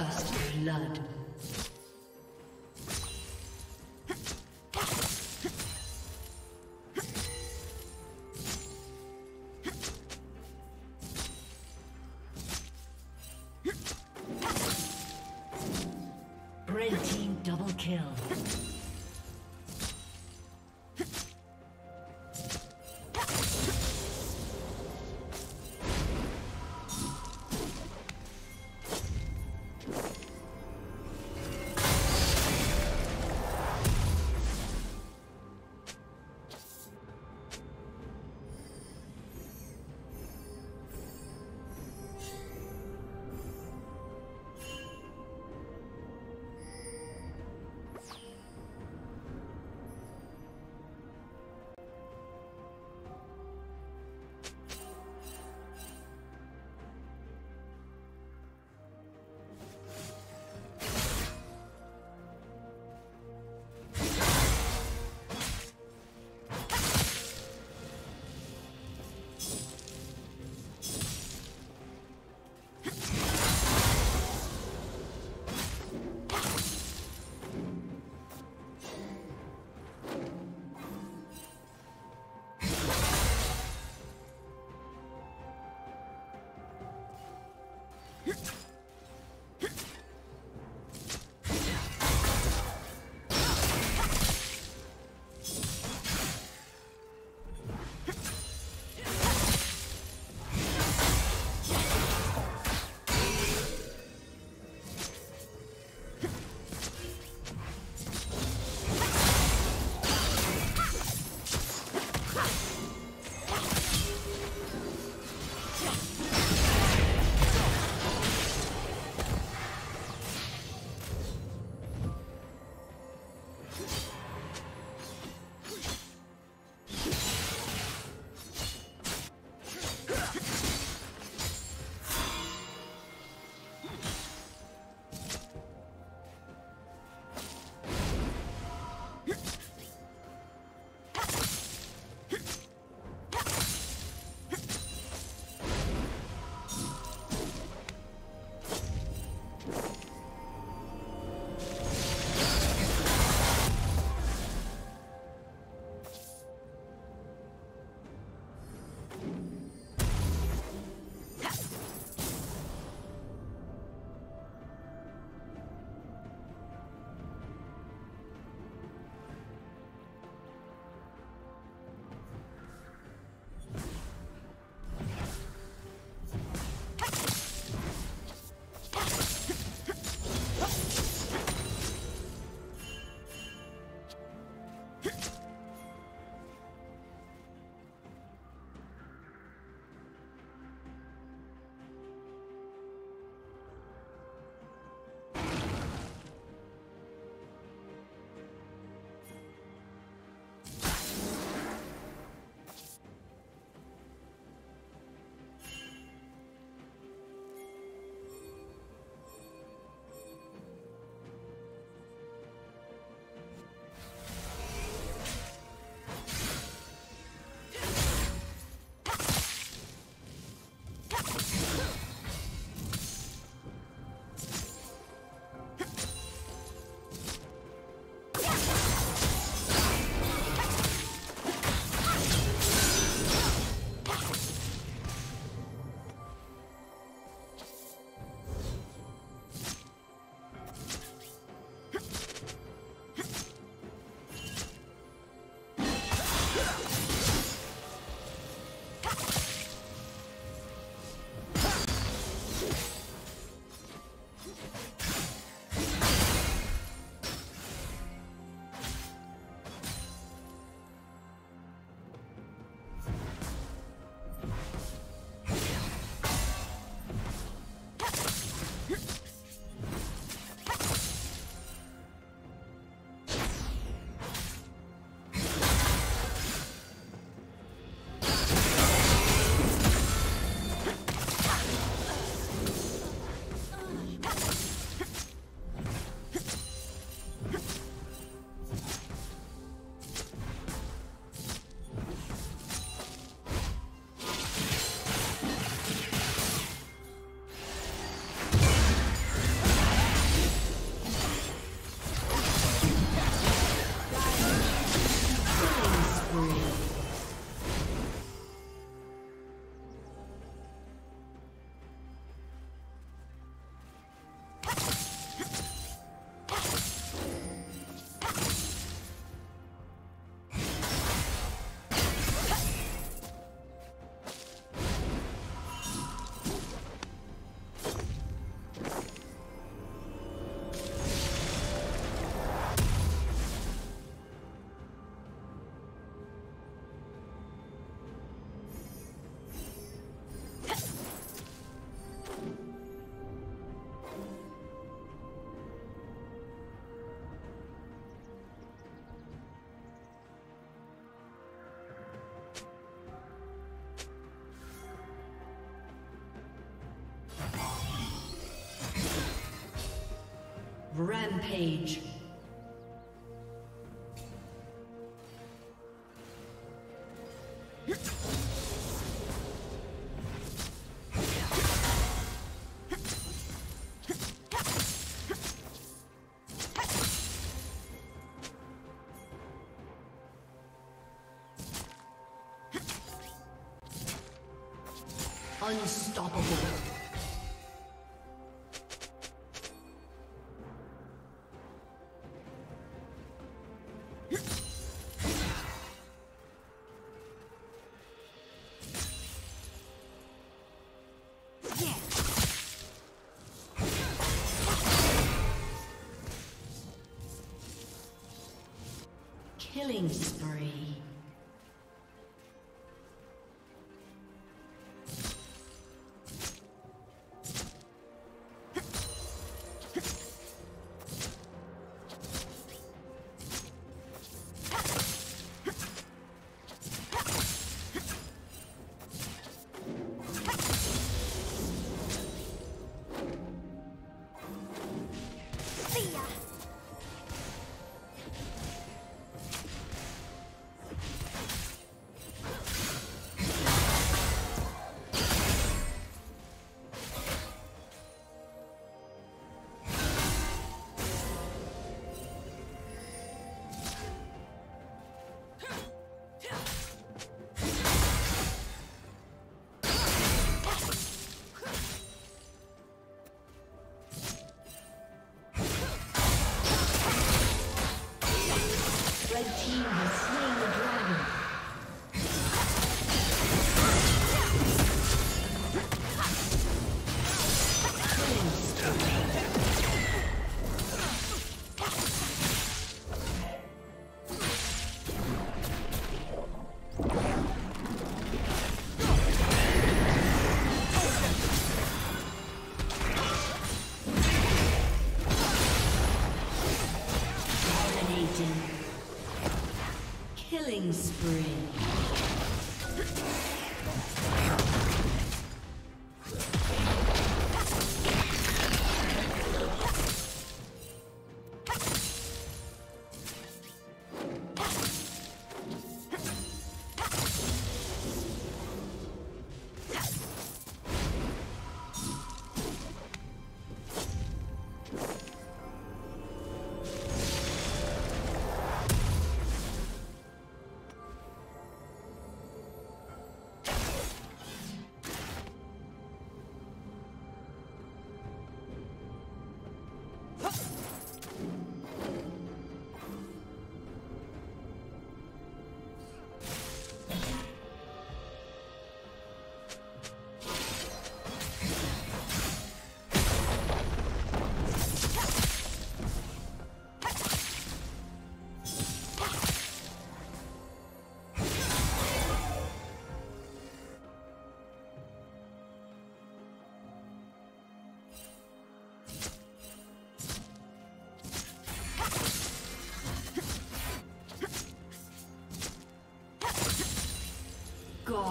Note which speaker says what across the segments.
Speaker 1: First blood. Rampage. Unstoppable. Killing spree.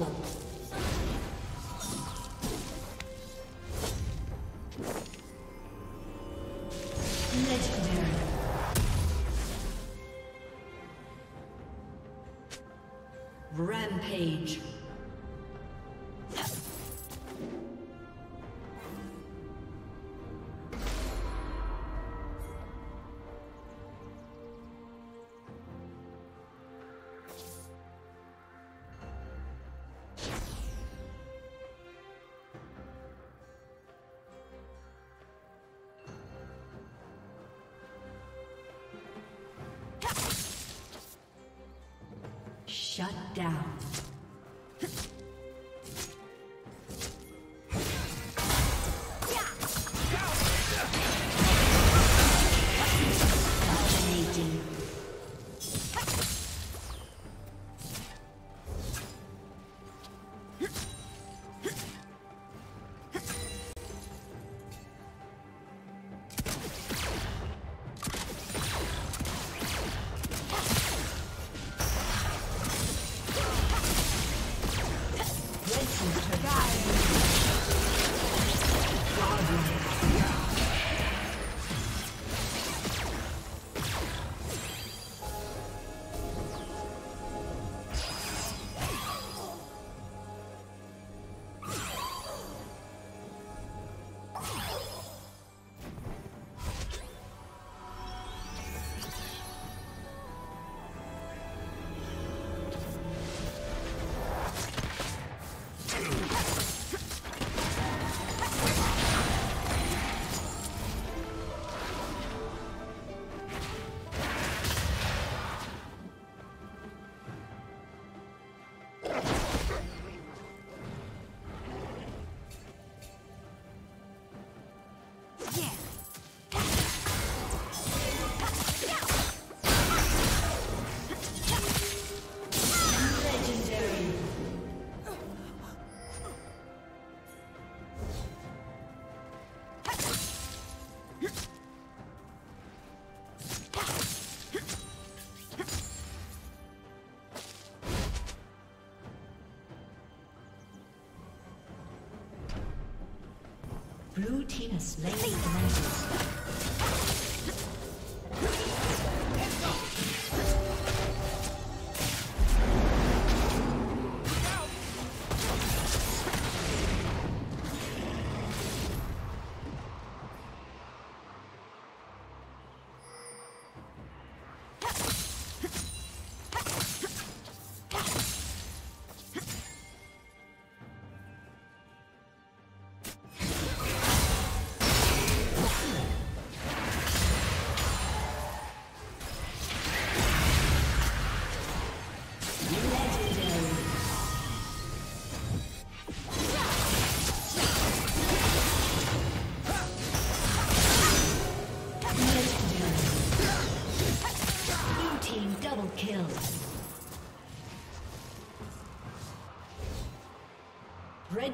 Speaker 1: Rampage. Shut down. Blue team has slain the Red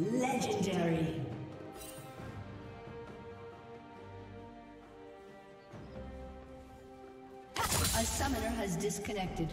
Speaker 1: Legendary. A summoner has disconnected.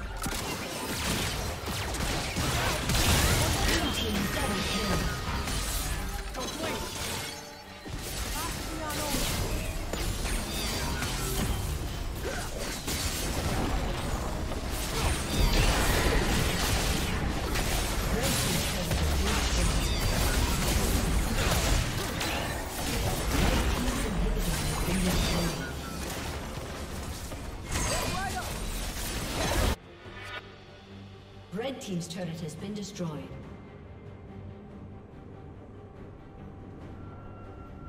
Speaker 1: team's turret has been destroyed.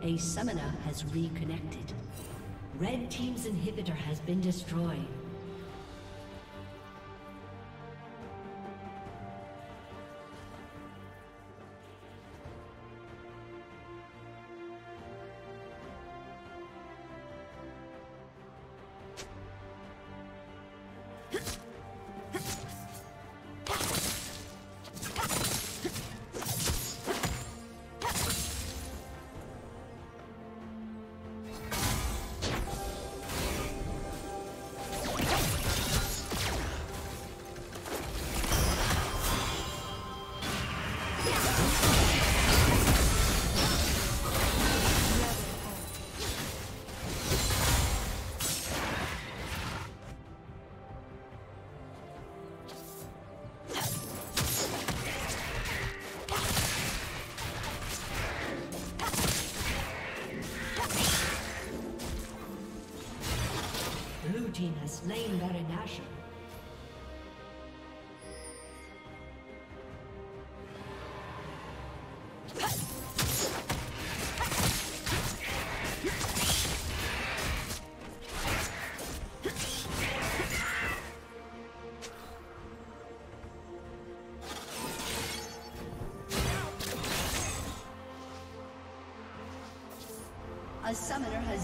Speaker 1: A summoner has reconnected. Red team's inhibitor has been destroyed.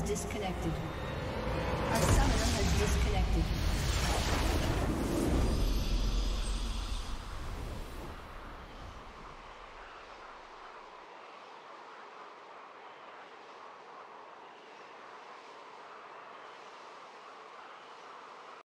Speaker 1: Disconnected.